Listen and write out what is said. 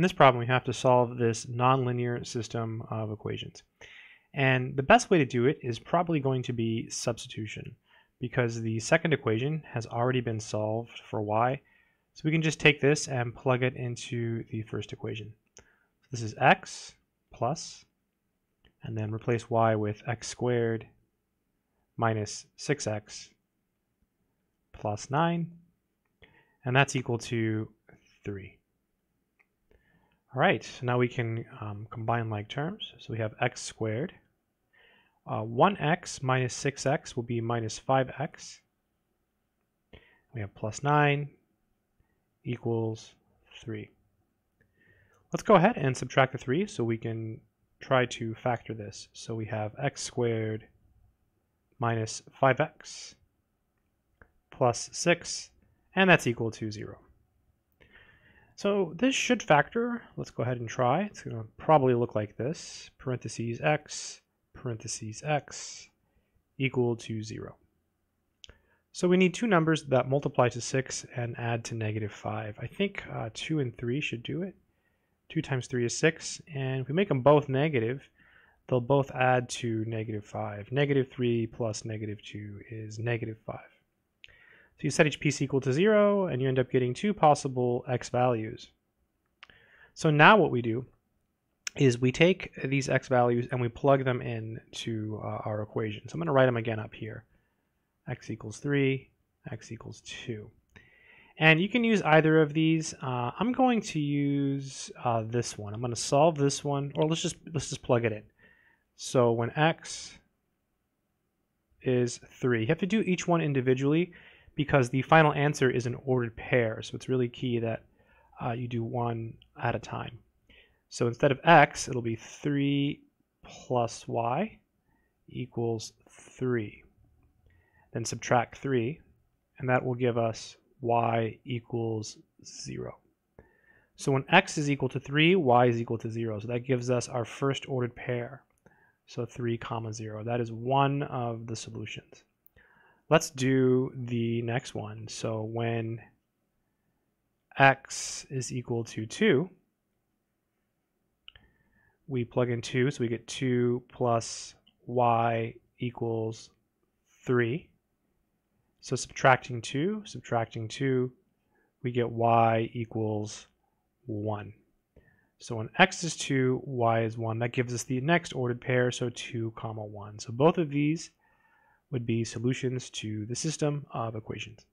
In this problem, we have to solve this nonlinear system of equations. And the best way to do it is probably going to be substitution because the second equation has already been solved for y. So we can just take this and plug it into the first equation. So this is x plus, and then replace y with x squared minus 6x plus 9, and that's equal to 3. All right, so now we can um, combine like terms. So we have x squared. Uh, 1x minus 6x will be minus 5x. We have plus 9 equals 3. Let's go ahead and subtract the 3 so we can try to factor this. So we have x squared minus 5x plus 6, and that's equal to 0. So this should factor. Let's go ahead and try. It's going to probably look like this. Parentheses x, parentheses x, equal to 0. So we need two numbers that multiply to 6 and add to negative 5. I think uh, 2 and 3 should do it. 2 times 3 is 6, and if we make them both negative, they'll both add to negative 5. Negative 3 plus negative 2 is negative 5. So you set each piece equal to 0, and you end up getting two possible x values. So now what we do is we take these x values and we plug them in to uh, our equation. So I'm going to write them again up here. x equals 3, x equals 2. And you can use either of these. Uh, I'm going to use uh, this one. I'm going to solve this one, or let's just let's just plug it in. So when x is 3, you have to do each one individually because the final answer is an ordered pair. So it's really key that uh, you do one at a time. So instead of x, it'll be 3 plus y equals 3. Then subtract 3, and that will give us y equals 0. So when x is equal to 3, y is equal to 0. So that gives us our first ordered pair. So 3 comma 0. That is one of the solutions. Let's do the next one. So when x is equal to 2, we plug in 2, so we get 2 plus y equals 3. So subtracting 2, subtracting 2, we get y equals 1. So when x is 2, y is 1. That gives us the next ordered pair, so 2 comma 1. So both of these would be solutions to the system of equations.